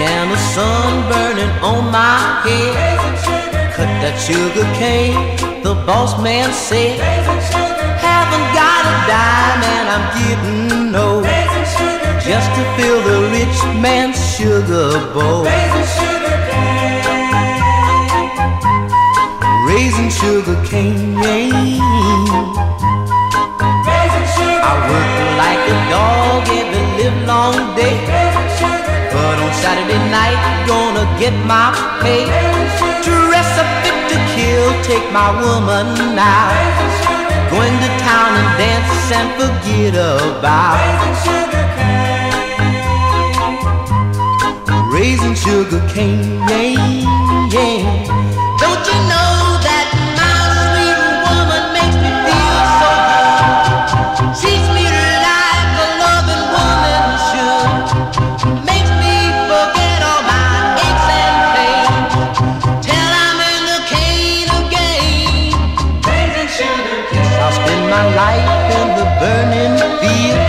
and the sun burning on my head. Cut that sugar cane, the boss man said. Haven't got a dime and I'm getting old. Just to fill the rich man's sugar bowl. Raising sugar cane. I work like a dog every livelong day. Saturday night, gonna get my pay. Dress up fit to kill, take my woman now. Going to town and dance and forget about raising sugar cane. My life in the burning field.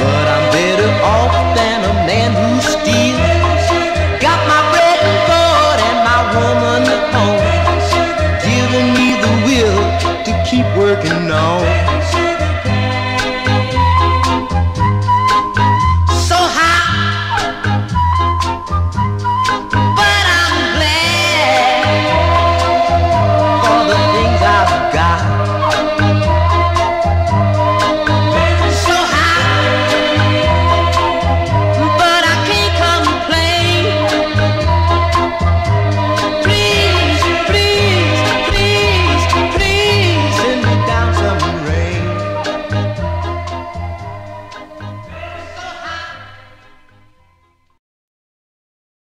But I'm better off than a man who steals. Got my bread and board and my woman at home. Giving me the will to keep working on.